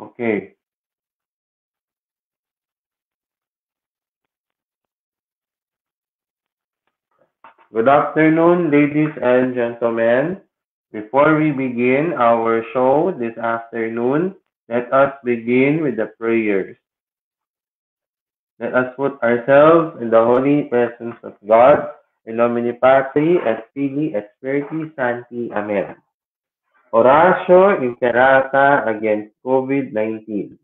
Okay. Good afternoon, ladies and gentlemen. Before we begin our show this afternoon, let us begin with the prayers. Let us put ourselves in the holy presence of God, in nomine Patri et Filii et Spiritus Sancti. Amen. Oratio Imperata against COVID-19.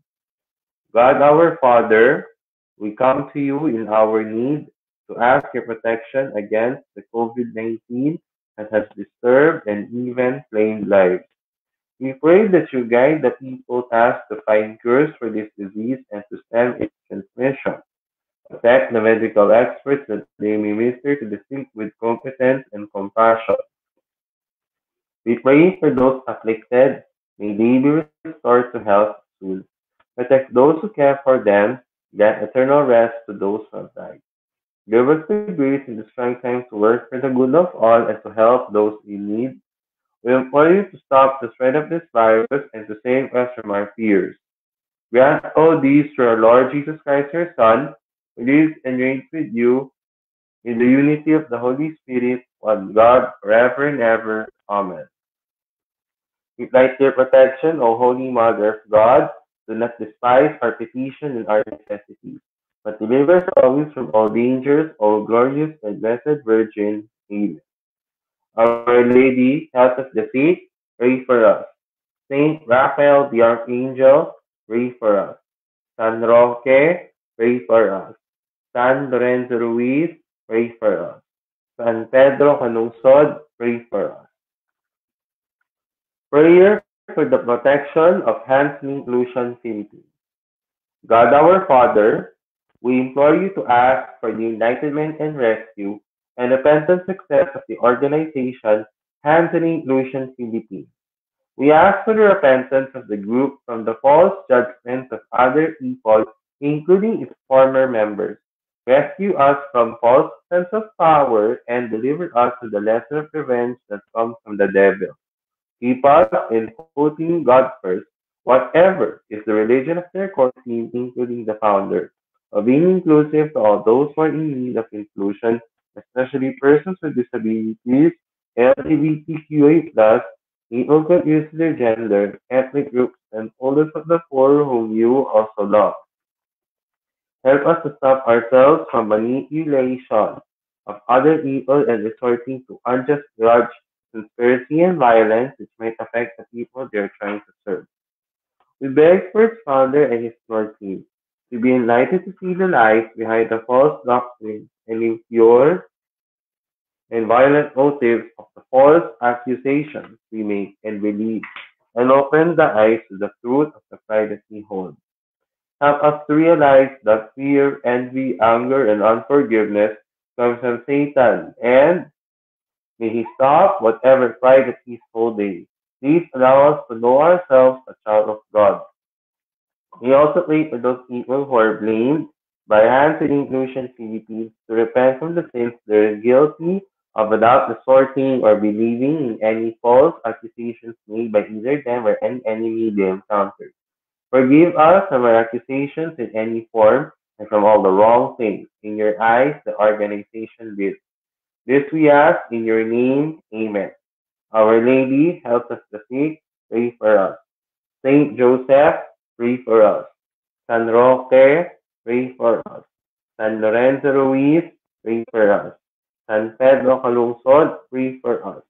God our Father, we come to you in our need to ask your protection against the COVID-19 that has disturbed and even claimed lives. We pray that you guide the people tasked to find cures for this disease and to stem its transmission. Protect the medical experts that they may minister to the sick with competence and compassion. We pray for those afflicted. May they be restored to health soon. Protect those who care for them. Grant eternal rest to those who have died. Give us the grace in the strong times to work for the good of all and to help those in need. We implore you to stop the spread of this virus and to save us from our fears. Grant all these through our Lord Jesus Christ, your Son, who lives and reigns with you in the unity of the Holy Spirit, one God, forever and ever. Amen. We to your protection, O Holy Mother of God. Do not despise our petition and our necessities, but deliver us always from all dangers, O glorious and blessed Virgin. Amen. Our Lady, help us the sick, pray for us. Saint Raphael the Archangel, pray for us. San Roque, pray for us. San Lorenzo Ruiz, pray for us. San Pedro Calungsod, pray for us. Prayer for the protection of Hands Inclusion Philippines. God our Father, we implore you to ask for the enlightenment and rescue and repentant success of the organization Hands in Inclusion Philippines. We ask for the repentance of the group from the false judgments of other people, including its former members. Rescue us from false sense of power and deliver us to the lesser revenge that comes from the devil. Keep us in putting God first, whatever is the religion of their team, including the founder, of being inclusive to all those who are in need of inclusion, especially persons with disabilities, LGBTQA+, people confused to their gender, ethnic groups, and oldest of the poor whom you also love. Help us to stop ourselves from manipulation of other people and resorting to unjust grudge, conspiracy, and violence which might affect the people they are trying to serve. We beg for its founder and his core team to be enlightened to see the lies behind the false doctrines and impure and violent motives of the false accusations we make and believe, and open the eyes to the truth of the pride we hold. Help us to realize that fear, envy, anger, and unforgiveness comes from Satan, and may he stop whatever pride that holding. Please allow us to know ourselves a child of God. We also pray for those people who are blamed by Hands in Inclusion Philippines to repent from the sins they are guilty of without resorting or believing in any false accusations made by either them or any enemy they. Forgive us from our accusations in any form and from all the wrong things in your eyes the organization did. This we ask in your name. Amen. Our Lady, help us the sick, pray for us. Saint Joseph, pray for us. San Roque, pray for us. San Lorenzo Ruiz, pray for us. San Pedro Calungsod, pray for us.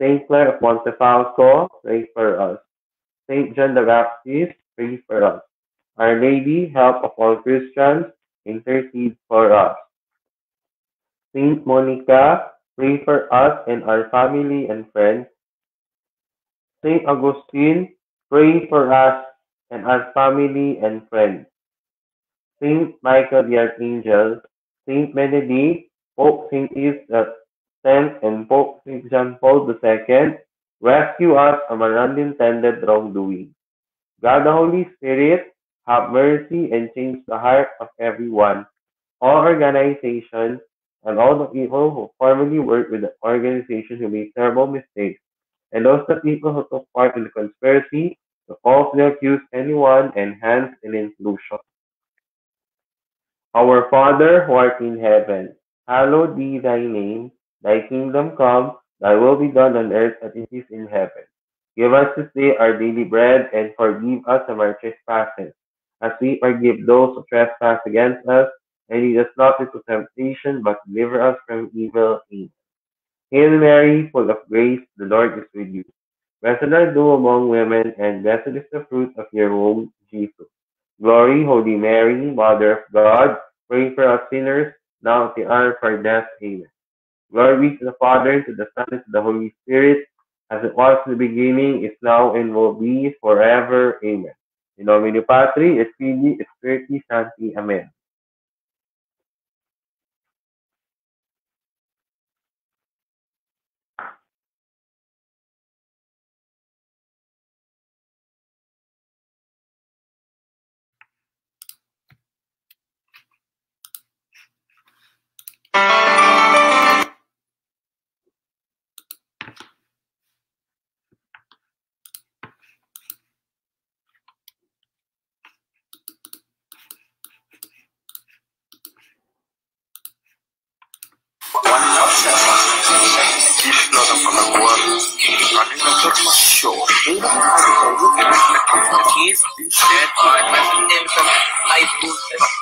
Saint Clare of Montefalco, pray for us. Saint John the Baptist, pray for us. Our Lady, help of all Christians, intercede for us. Saint Monica, pray for us and our family and friends. Saint Augustine, pray for us and our family and friends. Saint Michael the Archangel, Saint Benedict, Pope Saint Pius X, and Pope Saint John Paul II, rescue us from our unintended wrongdoing. God the Holy Spirit, have mercy and change the heart of everyone, all organizations, and all the people who formerly worked with the organization who made terrible mistakes, and those the people who took part in the conspiracy to falsely accuse anyone and Hands in Inclusion. Our Father who art in heaven, hallowed be thy name. Thy kingdom come, thy will be done on earth as it is in heaven. Give us this day our daily bread and forgive us of our trespasses, as we forgive those who trespass against us. And lead us not into temptation, but deliver us from evil. Amen. Hail Mary, full of grace, the Lord is with you. Blessed are you among women, and blessed is the fruit of your womb, Jesus. Glory, Holy Mary, Mother of God, pray for us sinners, now at the hour of our death. Amen. Glory be to the Father, and to the Son, and to the Holy Spirit, as it was in the beginning, is now, and will be forever. Amen. In nomine Patri, et Filii, et Spiritus Sancti. Amen. Keys instead are presidential high voltage.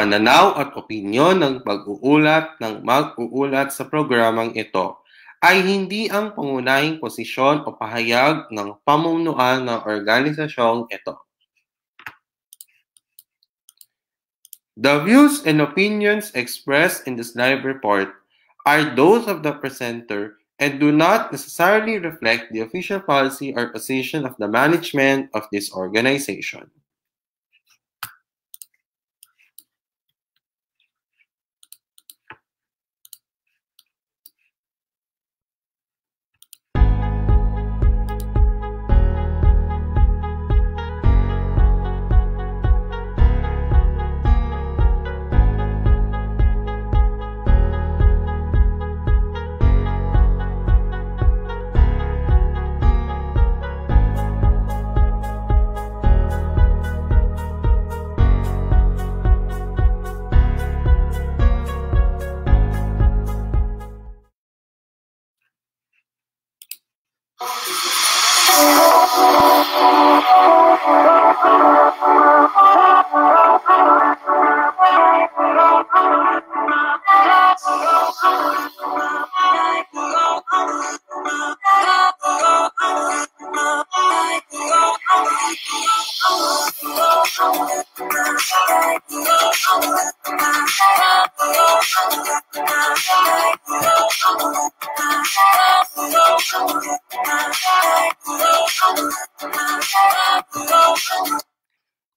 pananaw at opinyon ng pag-uulat ng mag-uulat sa programang ito ay hindi ang pangunahing posisyon o pahayag ng pamunuan ng organisasyong ito. The views and opinions expressed in this live report are those of the presenter and do not necessarily reflect the official policy or position of the management of this organization.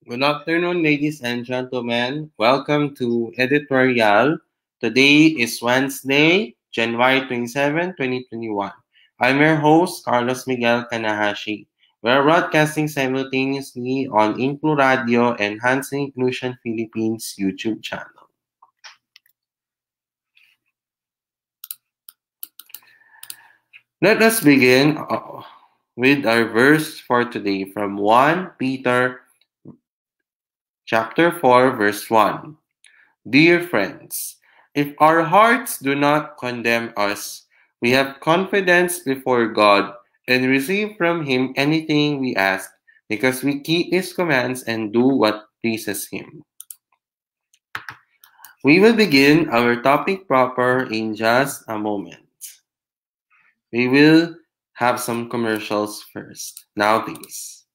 Good afternoon, ladies and gentlemen. Welcome to Editorial. Today is Wednesday, January 27, 2021. I'm your host, Carlos Miguel Kanahashi. We're broadcasting simultaneously on Inclu Radio and Hands in Inclusion Philippines YouTube channel. Let us begin uh, with our verse for today from 1 Peter chapter 4 verse 1. Dear friends, if our hearts do not condemn us, we have confidence before God and receive from him anything we ask because we keep his commands and do what pleases him. We will begin our topic proper in just a moment. We will have some commercials first. Now these.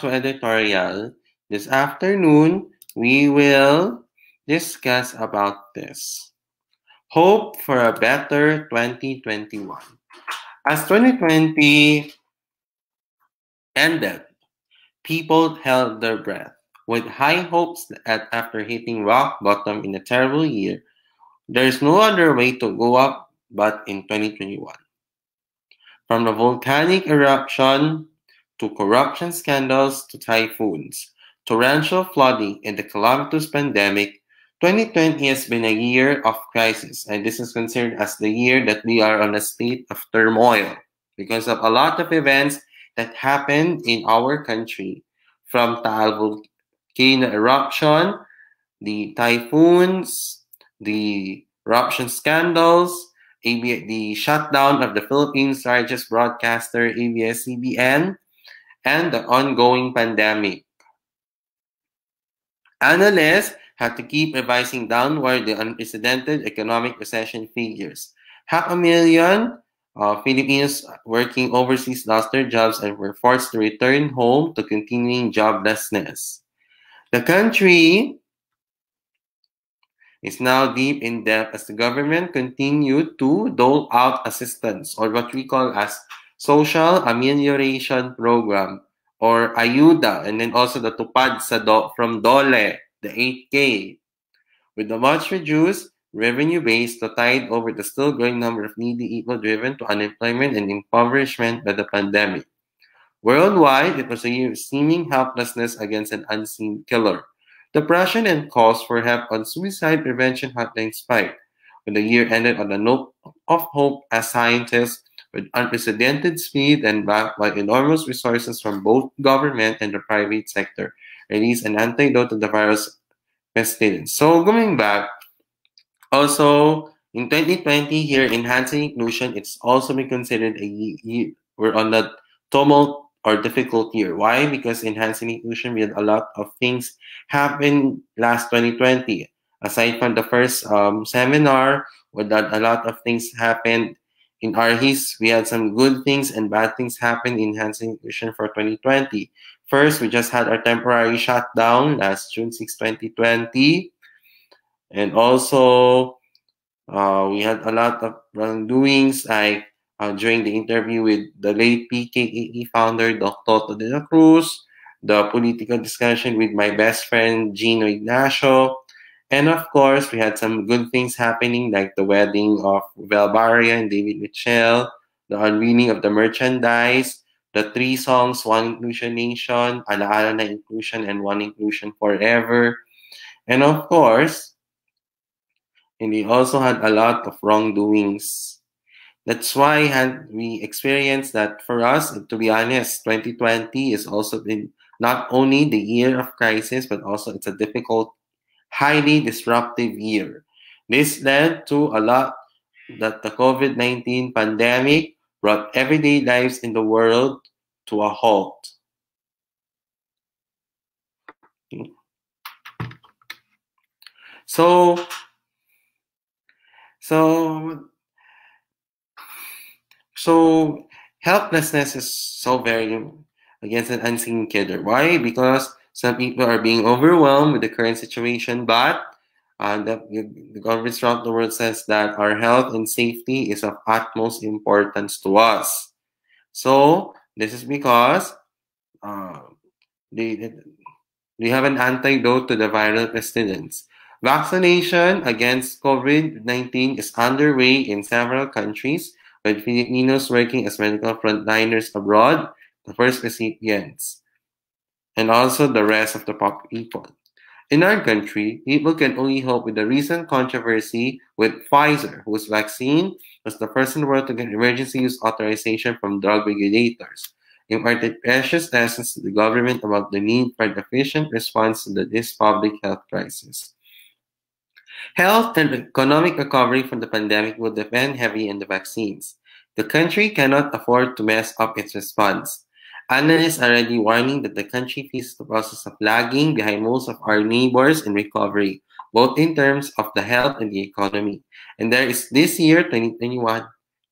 To editorial. This afternoon, we will discuss about this. Hope for a better 2021. As 2020 ended, people held their breath with high hopes that after hitting rock bottom in a terrible year, there's no other way to go up but in 2021. From the volcanic eruption to corruption scandals to typhoons, torrential flooding, and the calamitous pandemic, 2020 has been a year of crisis, and this is considered as the year that we are on a state of turmoil because of a lot of events that happened in our country from Taal volcano eruption, the typhoons, the eruption scandals, the shutdown of the Philippines' largest broadcaster, ABS-CBN, and the ongoing pandemic. Analysts had to keep revising downward the unprecedented economic recession figures. Half a million uh, Filipinos working overseas lost their jobs and were forced to return home to continuing joblessness. The country is now deep in debt as the government continued to dole out assistance or what we call as social amelioration program or ayuda and then also the tupad sa do from dole the 8k with the much reduced revenue base to tide over the still growing number of needy people driven to unemployment and impoverishment by the pandemic. Worldwide it was a year of seeming helplessness against an unseen killer. Depression and calls for help on suicide prevention hotline spiked when the year ended on a note of hope as scientists with unprecedented speed and backed by enormous resources from both government and the private sector, release an antidote to the virus pestilence. So going back, also in 2020 here, enhancing inclusion, it's also been considered a year, we're on the tumult or difficult year. Why? Because enhancing inclusion, we had a lot of things happen last 2020. Aside from the first um, seminar, where that a lot of things happened in our Arhis, we had some good things and bad things happen in enhancing inclusion for 2020. First, we just had our temporary shutdown last June 6, 2020. And also, uh, we had a lot of wrongdoings like uh, during the interview with the late PKAE founder, Dr. de la Cruz, the political discussion with my best friend, Gino Ignacio, and of course, we had some good things happening, like the wedding of Vel Barria and David Mitchell, the unveiling of the merchandise, the three songs, One Inclusion Nation, Alaala na Inclusion, and One Inclusion Forever. And of course, and we also had a lot of wrongdoings. That's why had we experienced that for us, to be honest, 2020 is also been not only the year of crisis, but also it's a difficult highly disruptive year. This led to a lot that the COVID 19 pandemic brought everyday lives in the world to a halt. So, so, so helplessness is so very against an unseen killer. Why? Because some people are being overwhelmed with the current situation, but uh, the, the government throughout the world says that our health and safety is of utmost importance to us. So this is because uh, have an antidote to the viral pestilence. Vaccination against COVID-19 is underway in several countries, with Filipinos working as medical frontliners abroad, the first recipients and also the rest of the people. In our country, people can only hope with the recent controversy with Pfizer, whose vaccine was the first in the world to get emergency use authorization from drug regulators, imparted precious lessons to the government about the need for an efficient response to this public health crisis. Health and economic recovery from the pandemic will depend heavily on the vaccines. The country cannot afford to mess up its response. Analysts are already warning that the country faces the process of lagging behind most of our neighbors in recovery, both in terms of the health and the economy. And there is this year, 2021,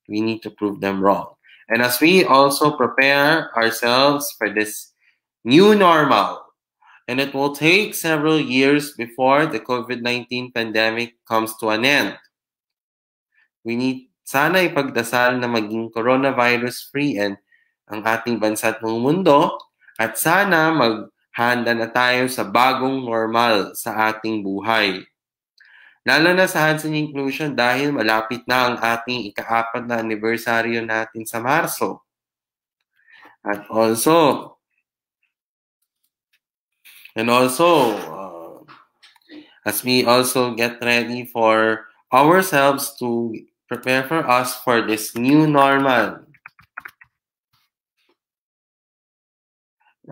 we need to prove them wrong. And as we also prepare ourselves for this new normal. And it will take several years before the COVID-19 pandemic comes to an end. We need sana ipagdasal na maging coronavirus-free and ang ating bansa at ng mundo at sana maghanda na tayo sa bagong normal sa ating buhay. Lalo na sa Hansen Inclusion dahil malapit na ang ating ikaapat na anibersaryo natin sa Marso. At also, and also, uh, as we also get ready for ourselves to prepare for us for this new normal.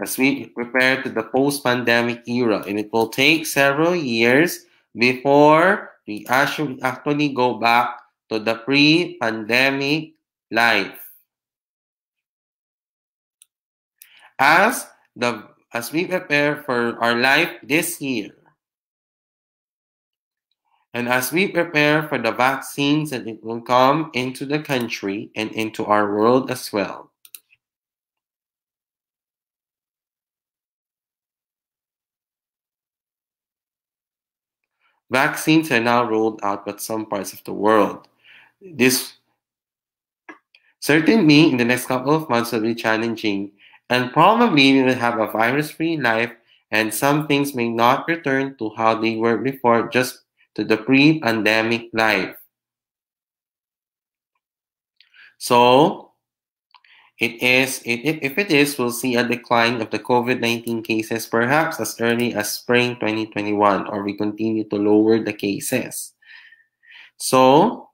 As we prepare to the post-pandemic era, and it will take several years before we actually actually go back to the pre-pandemic life. As the as we prepare for our life this year, and as we prepare for the vaccines that it will come into the country and into our world as well. Vaccines are now rolled out but some parts of the world. This certainly in the next couple of months will be challenging, and probably we will have a virus free life, and some things may not return to how they were before, just to the pre pandemic life. So, it is, it, if it is, we'll see a decline of the COVID 19 cases perhaps as early as spring 2021, or we continue to lower the cases. So,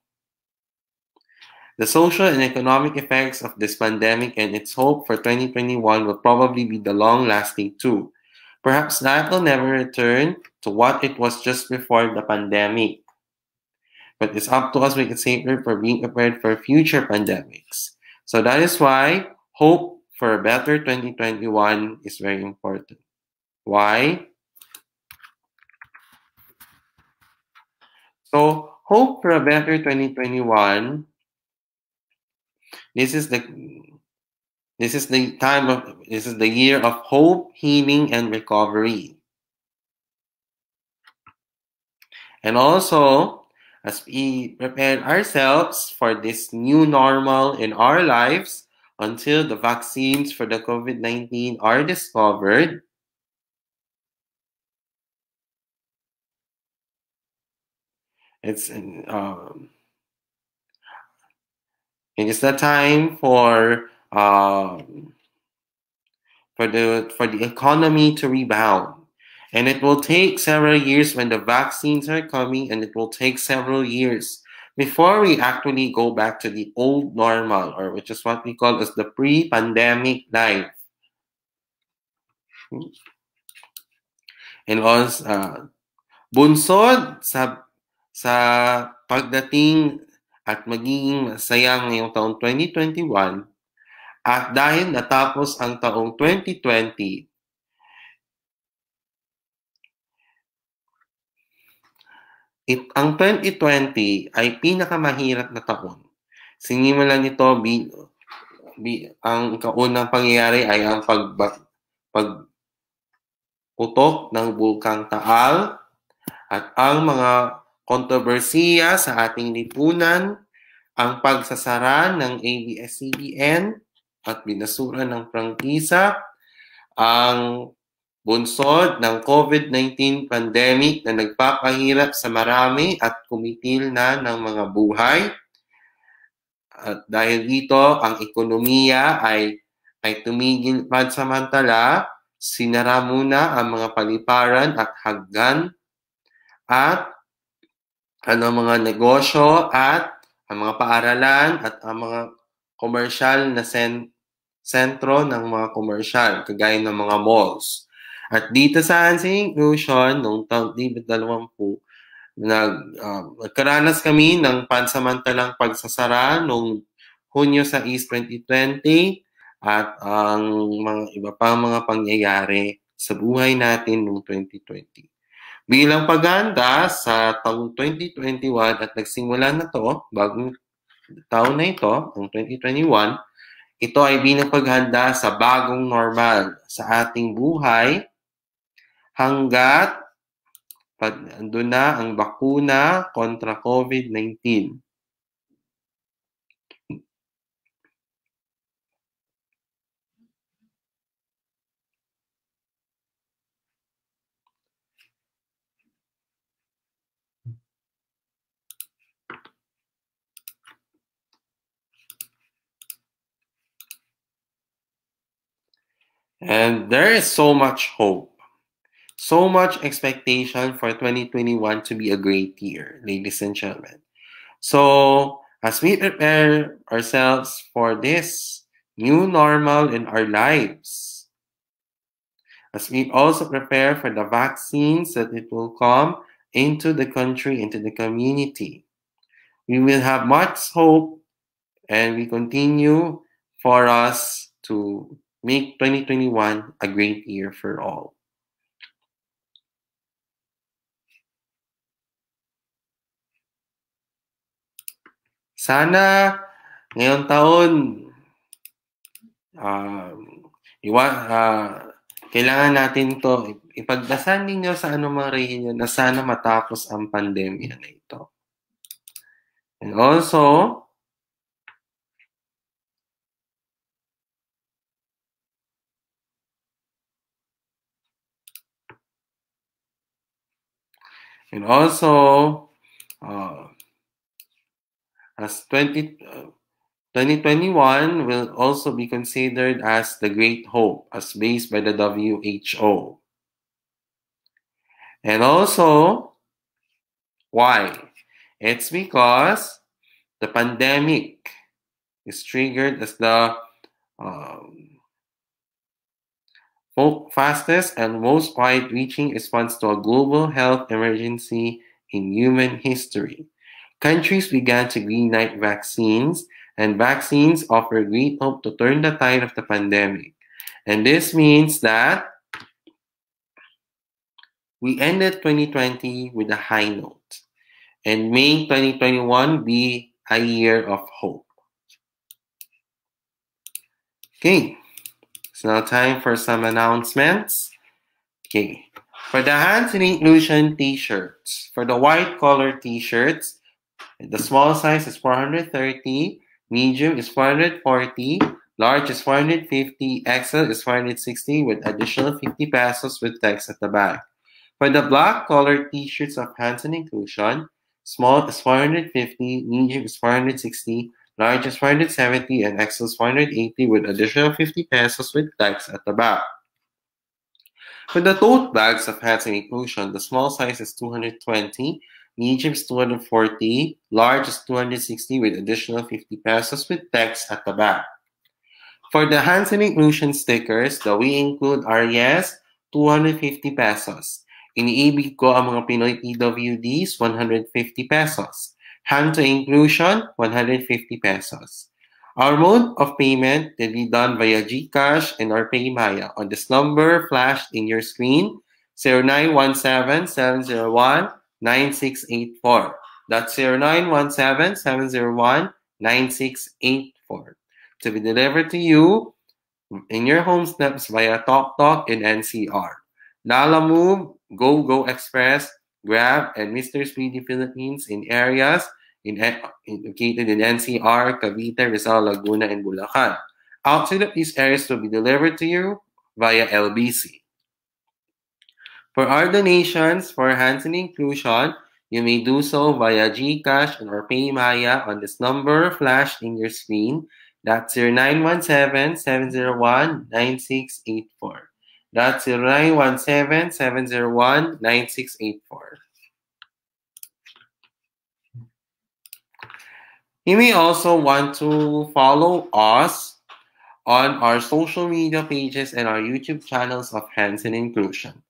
the social and economic effects of this pandemic and its hope for 2021 will probably be the long lasting too. Perhaps that will never return to what it was just before the pandemic. But it's up to us make it safer for being prepared for future pandemics. So that is why hope for a better 2021 is very important. Why? So, hope for a better 2021. This is the this is the time of this is the year of hope, healing, and recovery. And also, as we prepare ourselves for this new normal in our lives until the vaccines for the COVID 19 are discovered, it's um, it is the time for um, for the for the economy to rebound and it will take several years when the vaccines are coming and it will take several years before we actually go back to the old normal or which is what we call as the pre-pandemic life. And also uh, bunsod sa sa pagdating at magiging masaya ngayong taong 2021 at dahil natapos ang taong 2020 It, ang 2020 ay pinakamahirap na taon. Sinimulan nito bi, bi, ang kaunang pangyayari ay ang pag, pag utok ng bulkang Taal at ang mga kontrobersiya sa ating lipunan, ang pagsasara ng ABS-CBN at binasura ng prangkisa, ang bunsod ng COVID-19 pandemic na nagpapahirap sa marami at kumitil na ng mga buhay. At dahil dito, ang ekonomiya ay, ay tumigil pansamantala, sinara muna ang mga paliparan at haggan at ano mga negosyo at ang mga paaralan at ang mga komersyal na sen- sentro ng mga komersyal, kagaya ng mga malls. At dito sa Hansing Inclusion, noong taong 2020, nag, uh, nagkaranas kami ng pansamantalang pagsasara noong Hunyo sa East 2020 at ang mga iba pang mga pangyayari sa buhay natin noong 2020. Bilang paganda sa taong 2021 at nagsimula na to, bagong taon na ito, ang 2021, ito ay bilang paghanda sa bagong normal sa ating buhay hanggat andun na ang bakuna kontra COVID-19. And there is so much hope, so much expectation for 2021 to be a great year, ladies and gentlemen. So, as we prepare ourselves for this new normal in our lives, as we also prepare for the vaccines that it will come into the country, into the community, we will have much hope and we continue for us to make 2021 a great year for all. Sana ngayong taon um, iwa, ah, kailangan natin to ipagdasal ninyo sa anumang rehiyon na sana matapos ang pandemya na ito. And also, and also, uh, as 20, uh, 2021 will also be considered as the Great Hope, as based by the WHO. And also, why? It's because the pandemic is triggered as the um, fastest and most wide-reaching response to a global health emergency in human history. Countries began to greenlight vaccines, and vaccines offer great hope to turn the tide of the pandemic. And this means that we ended 2020 with a high note, and may 2021 be a year of hope. Okay, it's now time for some announcements. Okay, for the hands and inclusion t-shirts, for the white collar t-shirts, the small size is 430, medium is 440, large is 450, XL is 460 with additional 50 pesos with text at the back. For the black colored t-shirts of hands and inclusion, small is 450, medium is 460, large is 470, and XL is 480 with additional 50 pesos with text at the back. For the tote bags of hands and inclusion, the small size is 220, medium is 240, large is 260 with additional 50 pesos with text at the back. For the hands and inclusion stickers, the we include are yes, 250 pesos. Iniibig ko ang mga Pinoy PWDs, 150 pesos. Hand to inclusion, 150 pesos. Our mode of payment can be done via GCash and or PayMaya on this number flashed in your screen, 0917-701-9684. That's 0917-701-9684. To be delivered to you in your home steps via Toktok in NCR. Lalamove, Go Go Express, Grab, and Mr. Speedy Philippines in areas in, in- located in NCR, Cavite, Rizal, Laguna, and Bulacan. Outside of these areas will be delivered to you via LBC. For our donations for hands and inclusion, you may do so via GCash or PayMaya on this number flashed in your screen. That's 0917-701-9684. That's 0917-701-9684. You may also want to follow us on our social media pages and our YouTube channels of Hands in Inclusion.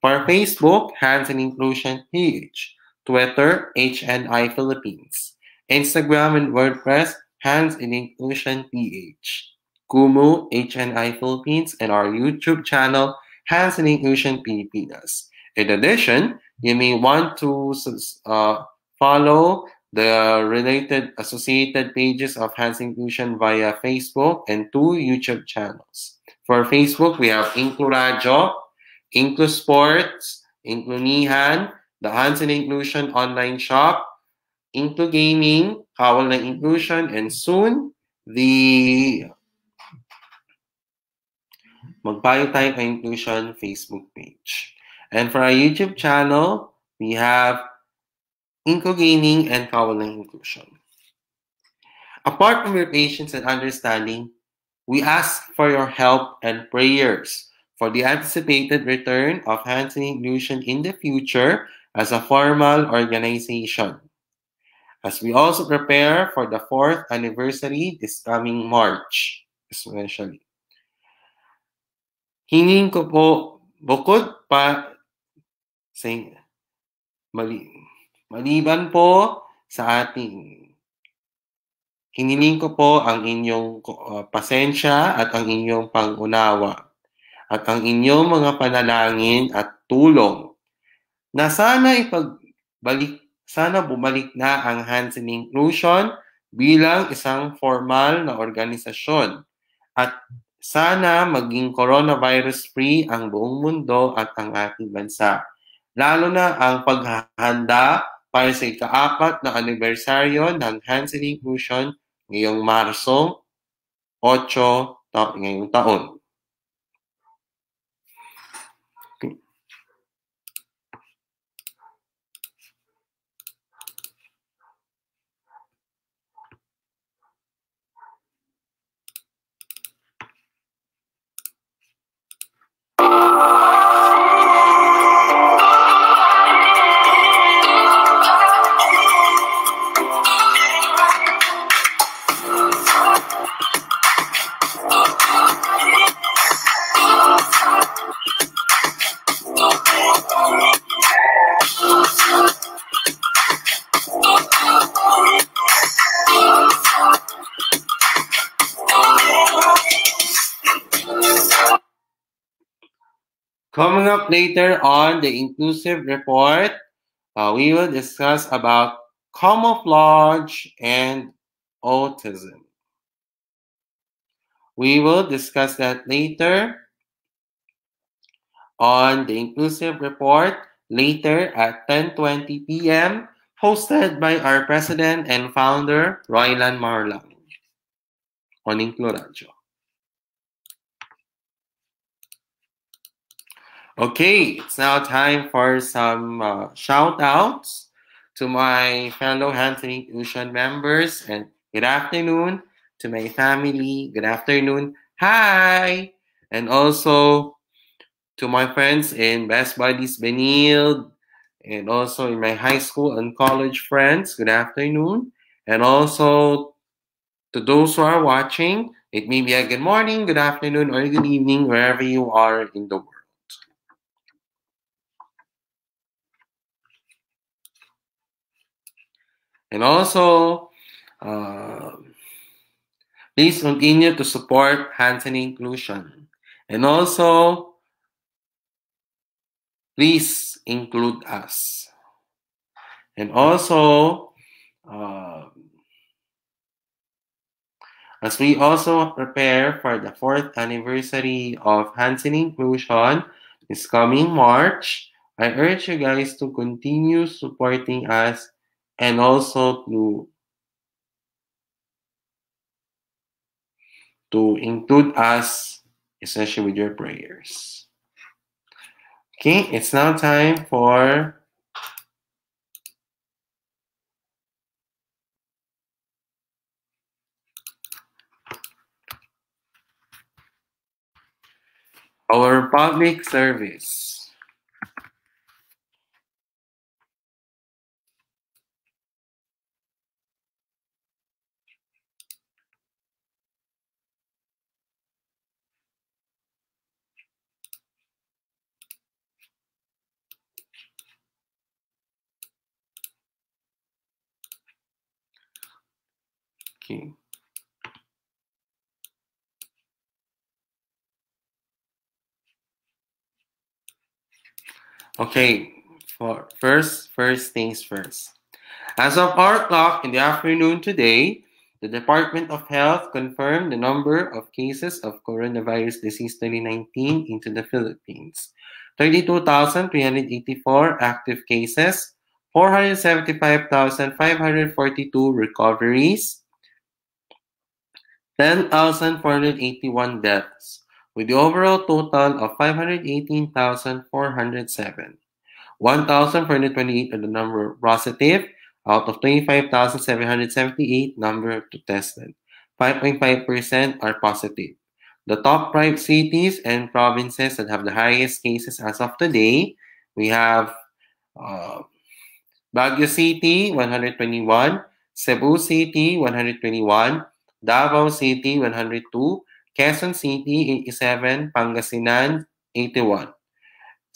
For Facebook, Hands in Inclusion PH. Twitter, HNI Philippines. Instagram and WordPress, Hands in Inclusion PH. Kumu, HNI Philippines, and our YouTube channel, Hands in Inclusion Pilipinas. In addition, you may want to uh, follow the related associated pages of Hands Inclusion via Facebook and two YouTube channels. For Facebook, we have Inclu Radio, Inclu Sports, Inclu Nihan, the Hands and Inclusion online shop, Inclu Gaming, Kawal na Inclusion, and soon, the Magpayo Tayo Ka Inclusion Facebook page. And for our YouTube channel, we have Inclu Gaming and Kawalang Inclusion. Apart from your patience and understanding, we ask for your help and prayers for the anticipated return of Hands and Inclusion in the future as a formal organization. As we also prepare for the fourth anniversary this coming March, especially. Hingin ko po, bukod pa sa mali, maliban po sa ating hiniling ko po ang inyong uh, pasensya at ang inyong pangunawa at ang inyong mga panalangin at tulong na sana ipagbalik sana bumalik na ang Hands in Inclusion bilang isang formal na organisasyon at sana maging coronavirus-free ang buong mundo at ang ating bansa. Lalo na ang paghahanda para sa ikaapat na anibersaryo ng Hands in Inclusion ngayong Marso 8 ta- ngayong taon. Oh! Coming up later on the inclusive report, uh, we will discuss about camouflage and autism. We will discuss that later on the inclusive report later at 10:20 p.m. hosted by our president and founder Roylan Marlang on InkluRadyo. Okay, it's now time for some uh, shout outs to my fellow Hands in Inclusion members and good afternoon to my family. Good afternoon. Hi. And also to my friends in Best Buddies Benilde and also in my high school and college friends. Good afternoon. And also to those who are watching, it may be a good morning, good afternoon, or good evening, wherever you are in the world. And also, uh, please continue to support Hands in Inclusion. And also, please include us. And also, uh, as we also prepare for the fourth anniversary of Hands in Inclusion this coming March, I urge you guys to continue supporting us and also to to include us especially with your prayers. Okay it's now time for our public service Okay. Okay, for first, first things first. As of our clock in the afternoon today, the Department of Health confirmed the number of cases of coronavirus disease 2019 into the Philippines. 32,384 active cases, 475,542 recoveries, 10,481 deaths, with the overall total of 518,407. 1,428 are the number positive out of 25,778 number to tested. 5.5% are positive. The top five cities and provinces that have the highest cases as of today, we have uh, Baguio City, 121, Cebu City, 121, Davao City, 102, Quezon City, 87, Pangasinan, 81.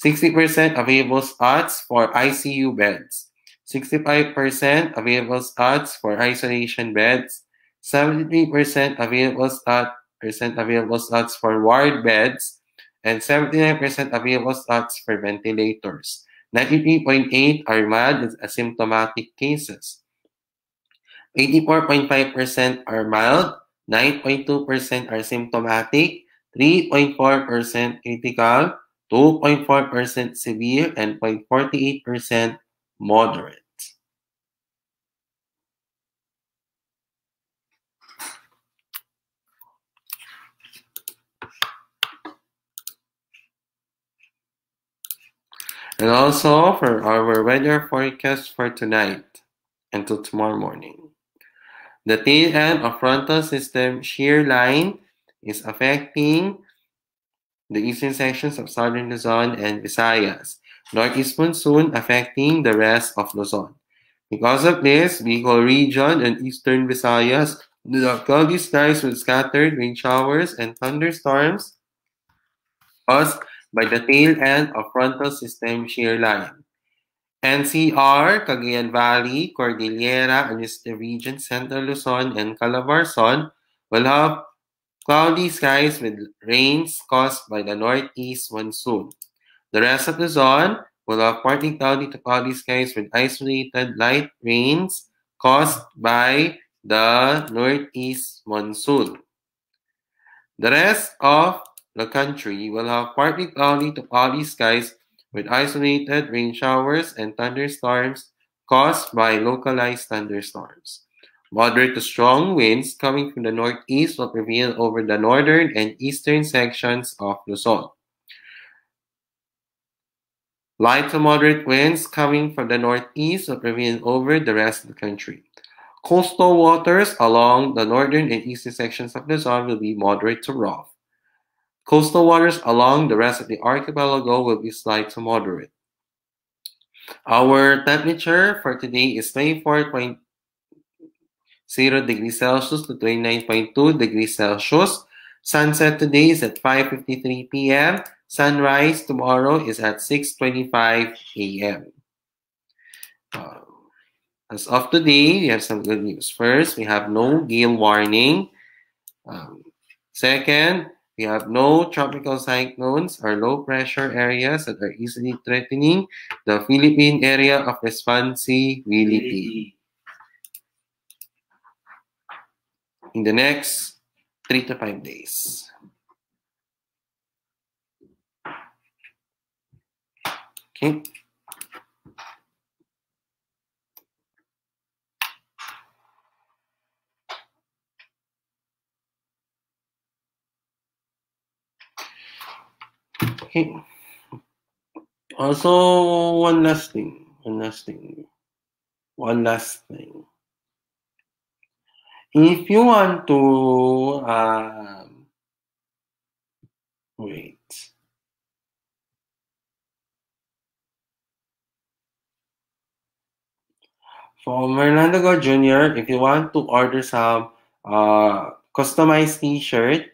60% available slots for ICU beds. 65% available slots for isolation beds, 73% available slot percent available slots for ward beds, and 79% available slots for ventilators. 93.8 are mild and asymptomatic cases. 84.5% are mild, 9.2% are symptomatic, 3.4% critical, 2.4% severe, and 0.48% moderate. And also for our weather forecast for tonight until tomorrow morning. The tail end of frontal system shear line is affecting the eastern sections of southern Luzon and Visayas. Northeast monsoon affecting the rest of Luzon. Because of this, Bicol region and eastern Visayas, the cloudy skies with scattered rain showers and thunderstorms caused by the tail end of frontal system shear line. NCR, Cagayan Valley, Cordillera, and the region, Central Luzon, and Calabarzon will have cloudy skies with rains caused by the northeast monsoon. The rest of the Luzon will have partly cloudy to cloudy skies with isolated light rains caused by the northeast monsoon. The rest of the country will have partly cloudy to cloudy skies with isolated rain showers and thunderstorms caused by localized thunderstorms. Moderate to strong winds coming from the northeast will prevail over the northern and eastern sections of Luzon. Light to moderate winds coming from the northeast will prevail over the rest of the country. Coastal waters along the northern and eastern sections of Luzon will be moderate to rough. Coastal waters along the rest of the archipelago will be slight to moderate. Our temperature for today is 24.0 degrees Celsius to 29.2 degrees Celsius. Sunset today is at 5.53 p.m. Sunrise tomorrow is at 6.25 a.m. Uh, as of today, we have some good news. First, we have no gale warning. Um, second, we have no tropical cyclones or low pressure areas that are easily threatening the Philippine area of responsibility. In the next three to five days. Okay. Okay. Also, one last thing. One last thing. One last thing. If you want to, um, wait. For Fernando Go Jr., if you want to order some uh, customized t-shirt,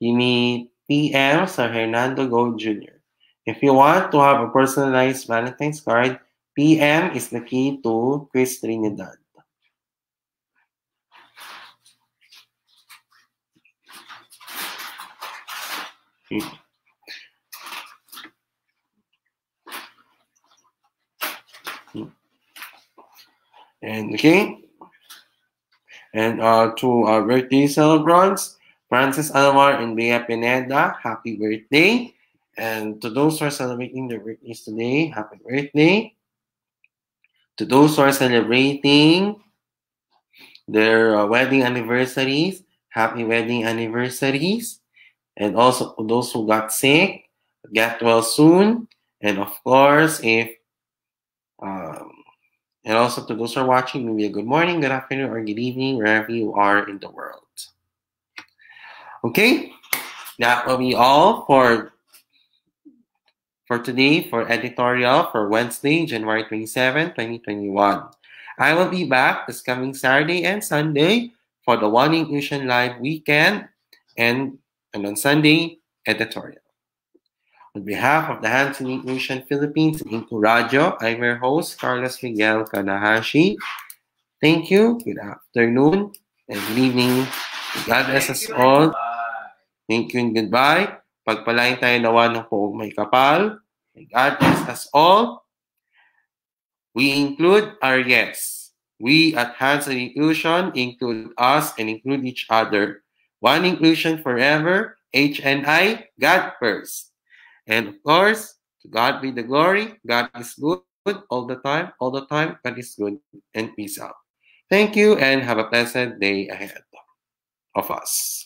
you need PM Sir Hernando Go Jr. If you want to have a personalized Valentine's card, PM is the key to Chris Trinidad. Hmm. Hmm. And okay. And uh, to uh, our birthday celebrants, Francis Alvar and Bea Pineda, happy birthday. And to those who are celebrating their birthdays today, happy birthday. To those who are celebrating their uh, wedding anniversaries, happy wedding anniversaries. And also to those who got sick, get well soon. And of course, if um, and also to those who are watching, maybe a good morning, good afternoon, or good evening, wherever you are in the world. Okay, that will be all for for today for editorial for Wednesday, January 27, 2021. I will be back this coming Saturday and Sunday for the One Inclusion Live weekend and, and on Sunday, editorial. On behalf of the Hands in Inclusion Philippines and InkluRadyo, I'm your host, Carlos Miguel Kanahashi. Thank you, good afternoon, and good evening. God bless us all. Thank you and goodbye. Pagpalain tayo nawa ng poong may kapal. God bless us all. We include our yes. We at Hands Hanson Inclusion include us and include each other. One inclusion forever, HNI, God first. And of course, to God be the glory. God is good all the time, all the time. God is good and peace out. Thank you and have a pleasant day ahead of us.